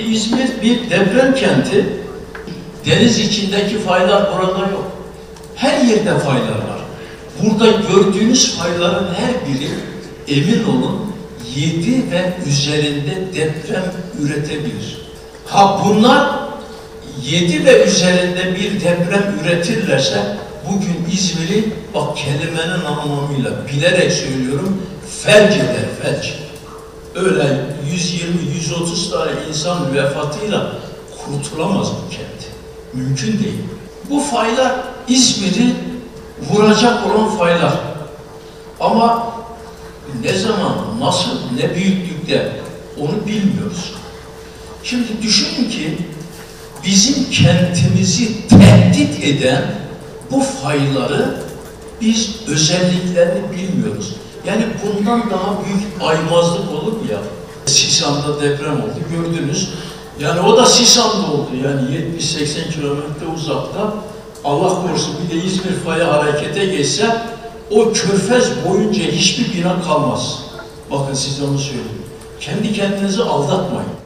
İzmir bir deprem kenti. Deniz içindeki faylar burada yok. Her yerde faylar var. Burada gördüğünüz fayların her biri emin olun 7 ve üzerinde deprem üretebilir. Ha bunlar 7 ve üzerinde bir deprem üretirlerse bugün İzmir'i bak kelimenin anlamıyla bilerek söylüyorum felç eder felç. Öyle 120-130 tane insan vefatıyla kurtulamaz bu kent. Mümkün değil. Bu faylar İzmir'i vuracak olan faylar. Ama ne zaman, nasıl, ne büyüklükte onu bilmiyoruz. Şimdi düşünün ki bizim kentimizi tehdit eden bu fayları biz özelliklerini bilmiyoruz. Yani bundan daha büyük aymazlık olur mu ya? Sisam'da deprem oldu gördünüz. Yani o da Sisam'da oldu. Yani 70-80 kilometre uzakta. Allah korusun bir de İzmir fayı harekete geçse o körfez boyunca hiçbir bina kalmaz. Bakın size onu söyleyeyim. Kendi kendinizi aldatmayın.